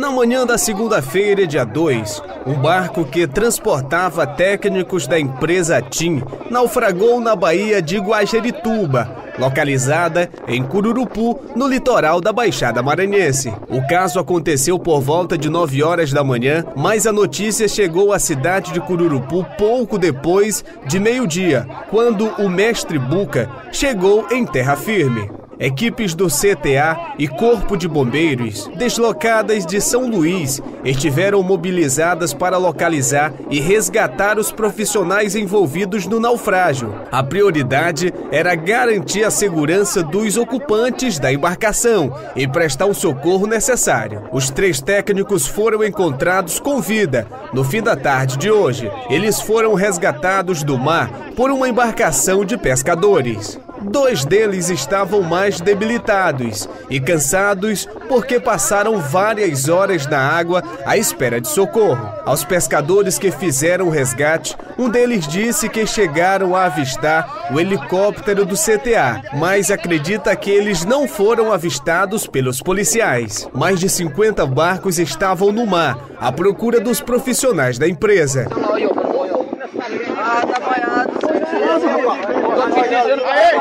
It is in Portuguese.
Na manhã da segunda-feira, dia 2, um barco que transportava técnicos da empresa TIM naufragou na Baía de Guajerituba, localizada em Cururupu, no litoral da Baixada Maranhense. O caso aconteceu por volta de 9 horas da manhã, mas a notícia chegou à cidade de Cururupu pouco depois de meio-dia, quando o mestre Buca chegou em terra firme equipes do CTA e Corpo de Bombeiros, deslocadas de São Luís, estiveram mobilizadas para localizar e resgatar os profissionais envolvidos no naufrágio. A prioridade era garantir a segurança dos ocupantes da embarcação e prestar o socorro necessário. Os três técnicos foram encontrados com vida no fim da tarde de hoje. Eles foram resgatados do mar por uma embarcação de pescadores. Dois deles estavam mais debilitados e cansados porque passaram várias horas na água à espera de socorro. Aos pescadores que fizeram o resgate, um deles disse que chegaram a avistar o helicóptero do CTA, mas acredita que eles não foram avistados pelos policiais. Mais de 50 barcos estavam no mar à procura dos profissionais da empresa. Aí,